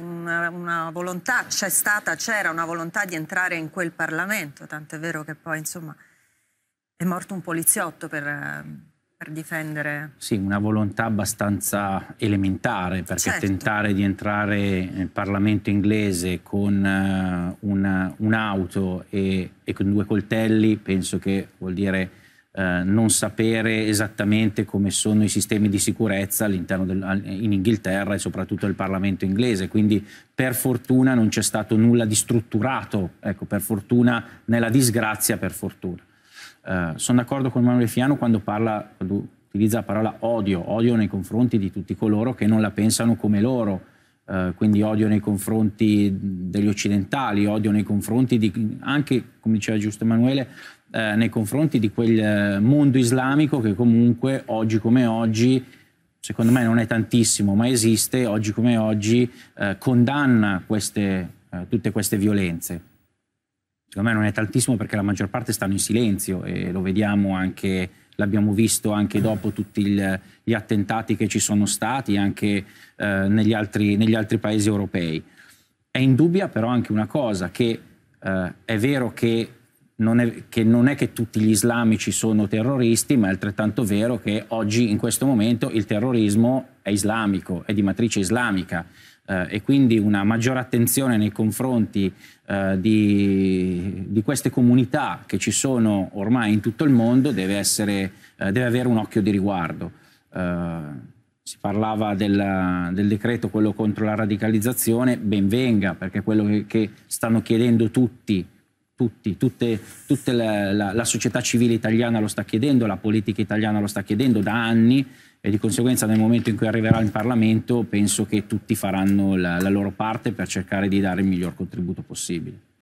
una, una volontà, c'è stata, c'era una volontà di entrare in quel Parlamento, tant'è vero che poi insomma è morto un poliziotto per, per difendere... Sì, una volontà abbastanza elementare, perché certo. tentare di entrare nel Parlamento inglese con uh, un'auto e, e con due coltelli penso che vuol dire eh, non sapere esattamente come sono i sistemi di sicurezza all'interno in Inghilterra e soprattutto del Parlamento inglese, quindi per fortuna non c'è stato nulla di strutturato, ecco, per fortuna nella disgrazia, per fortuna. Eh, sono d'accordo con Manuel Fiano quando, parla, quando utilizza la parola odio, odio nei confronti di tutti coloro che non la pensano come loro, eh, quindi odio nei confronti degli occidentali, odio nei confronti di, anche, come diceva giusto Emanuele, eh, nei confronti di quel eh, mondo islamico che comunque oggi come oggi, secondo me non è tantissimo, ma esiste, oggi come oggi eh, condanna queste, eh, tutte queste violenze. Secondo me non è tantissimo perché la maggior parte stanno in silenzio e lo vediamo anche, l'abbiamo visto anche dopo tutti il, gli attentati che ci sono stati anche eh, negli, altri, negli altri paesi europei. È indubbia però anche una cosa, che eh, è vero che non è, che non è che tutti gli islamici sono terroristi, ma è altrettanto vero che oggi, in questo momento, il terrorismo è islamico, è di matrice islamica eh, e quindi una maggiore attenzione nei confronti eh, di, di, queste comunità che ci sono ormai in tutto il mondo deve, essere, eh, deve avere un occhio di riguardo. Eh, si parlava del, del, decreto, quello contro la radicalizzazione, ben venga, perché quello che, che stanno chiedendo tutti tutti, tutte, tutte la, la, la, società civile italiana lo sta chiedendo, la politica italiana lo sta chiedendo da anni e di conseguenza nel momento in cui arriverà in Parlamento penso che tutti faranno la, la loro parte per cercare di dare il miglior contributo possibile.